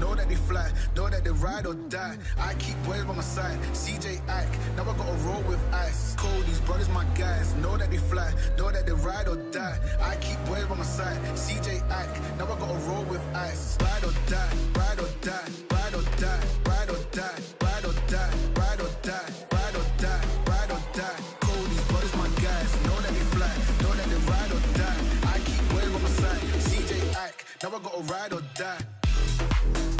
Know that they fly, know that they ride or die. I keep boys by my side. CJ Ike, now I gotta roll with ice. Cody's brothers my guys. Know that they fly, know that they ride or die. I keep boys by my side. CJ Ike, now I gotta roll with ice. Ride or die, ride or die, ride or die, ride or die, ride or die, ride or die, ride or die, ride or die. Cody's brothers my guys. Know that they fly, know that they ride or die. I keep boys by my side. CJ now I gotta ride or die. Thank you.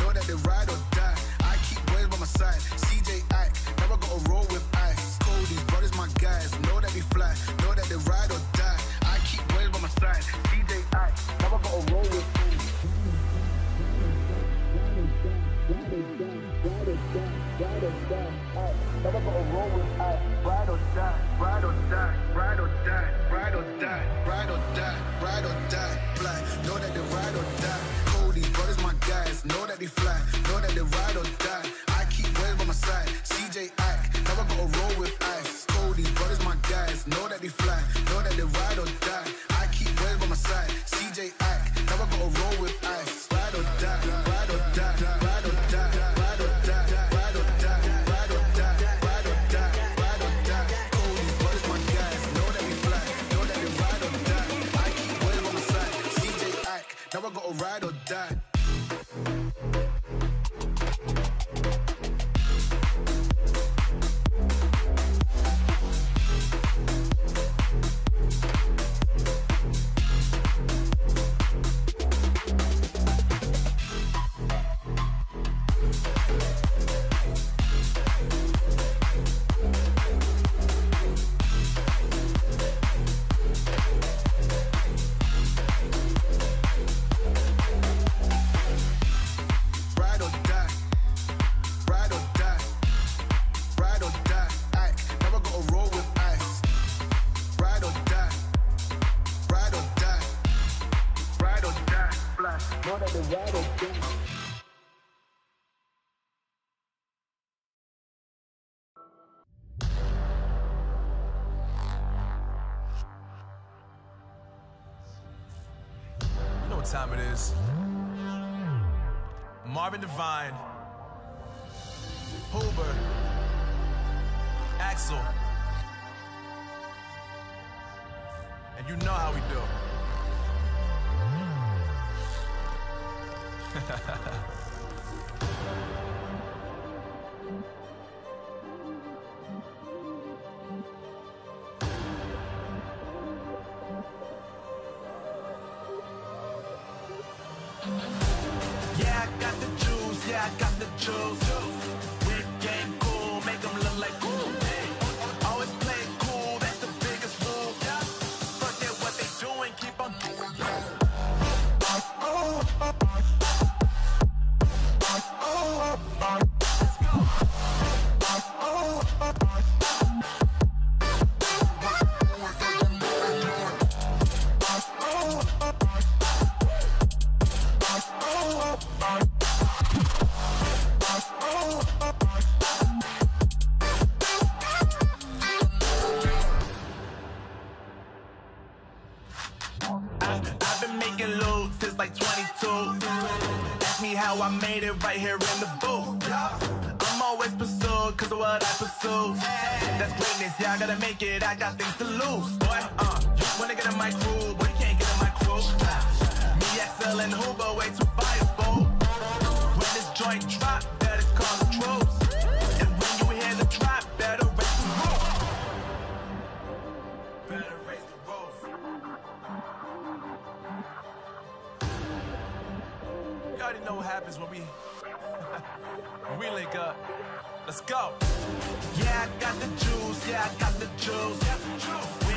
Know that they ride Ike, I gotta ride or die. You know what time it is. Marvin Devine, Huber, Axel. And you know how we do. Yeah, I got the juice, yeah, I got the juice. I've been making loot since like 22. Ask me how I made it right here in the booth. I'm always pursued cause of what I pursue. That's greatness, yeah, I gotta make it, I got things to lose. Boy, uh, you wanna get in my crew, but you can't get in my crew. Me, XL, and Huber, way too happens when we we link up. Let's go. Yeah, I got the juice. Yeah, I got the juice.